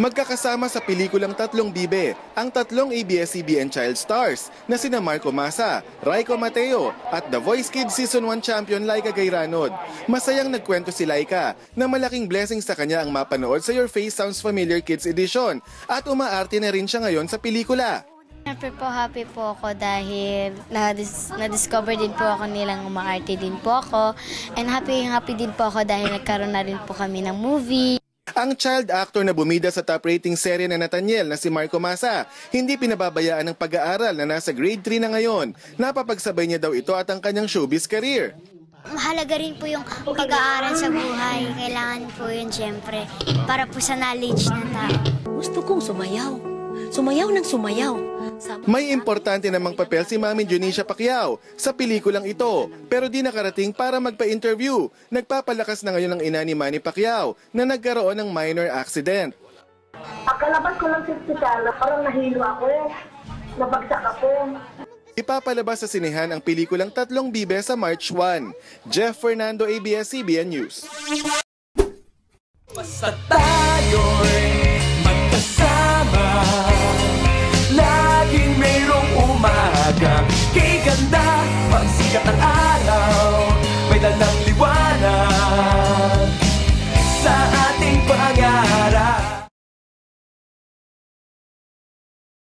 Magkakasama sa pelikulang Tatlong Bibe, ang tatlong ABS-CBN child stars na sina Marco Masa, Raiko Mateo at The Voice Kids Season 1 champion Laika Gayranod. Masayang nagkwento si Laika na malaking blessing sa kanya ang mapanood sa Your Face Sounds Familiar Kids Edition at umaarte na rin siya ngayon sa pelikula. Siyempre po, happy po ako dahil na-dis- na-discover din po ako nilang umaarte din po ako. And happy happy din po ako dahil nagkaroon na rin po kami ng movie. Ang child actor na bumida sa top rating serye na Nathaniel na si Marco Masa, hindi pinababayaan ng pag-aaral na nasa grade 3 na ngayon. Napapagsabay niya daw ito at ang kanyang showbiz career. Mahalaga rin po yung pag-aaral sa buhay. Kailangan po yun siyempre para po sa knowledge ng tao. Gusto kong sumayaw. Sumayaw ng sumayaw. May importante namang papel si Mami Junisha Pacquiao sa pelikulang ito pero di nakarating para magpa-interview. Nagpapalakas na ngayon ang ina ni Manny Pacquiao na nagkaroon ng minor accident. Pagkalabas ko lang sa ospital, parang nahilo ako eh. Nabagsak ako. Ipapalabas sa sinehan ang pelikulang Tatlong Bibe sa March 1. Jeff Fernando, ABS-CBN News. Basta tayo'y sikat ng araw May dalang liwanag Sa ating pangarap.